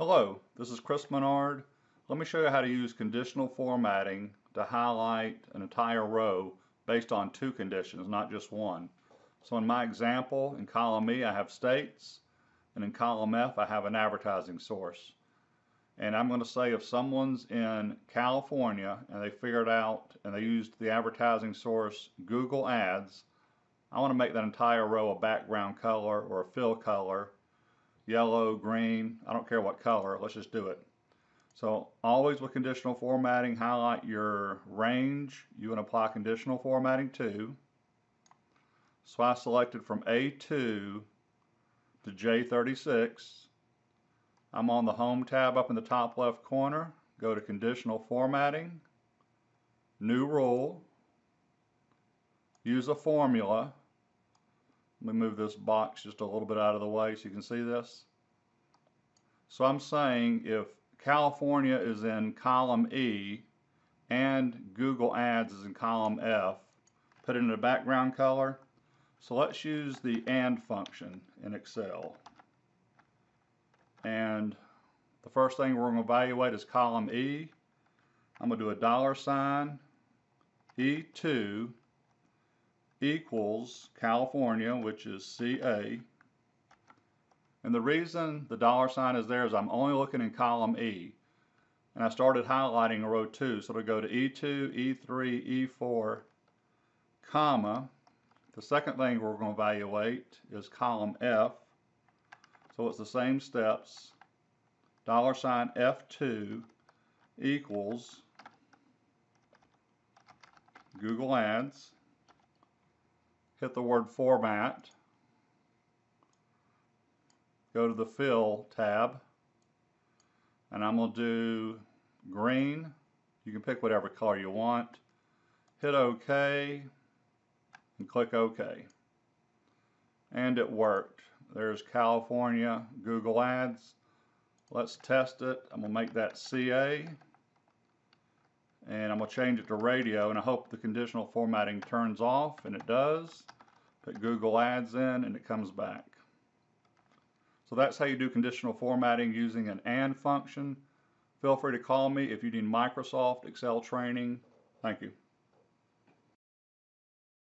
Hello, this is Chris Menard. Let me show you how to use conditional formatting to highlight an entire row based on two conditions, not just one. So in my example, in column E I have states, and in column F I have an advertising source. And I'm going to say if someone's in California and they figured out and they used the advertising source Google Ads, I want to make that entire row a background color or a fill color yellow, green, I don't care what color, let's just do it. So always with conditional formatting, highlight your range you want to apply conditional formatting to. So I selected from A2 to J36. I'm on the Home tab up in the top left corner. Go to Conditional Formatting, New Rule, use a formula, let me move this box just a little bit out of the way so you can see this. So I'm saying if California is in column E and Google Ads is in column F, put it in a background color. So let's use the AND function in Excel. And the first thing we're going to evaluate is column E. I'm going to do a dollar sign E2 equals California, which is CA. And the reason the dollar sign is there is I'm only looking in column E. And I started highlighting row 2, so it'll go to E2, E3, E4, comma. The second thing we're going to evaluate is column F. So it's the same steps. Dollar sign F2 equals Google Ads hit the word format, go to the fill tab, and I'm going to do green. You can pick whatever color you want. Hit OK and click OK. And it worked. There's California Google Ads. Let's test it. I'm going to make that CA and I'm going to change it to radio and I hope the conditional formatting turns off and it does. Put Google Ads in and it comes back. So that's how you do conditional formatting using an AND function. Feel free to call me if you need Microsoft Excel training. Thank you.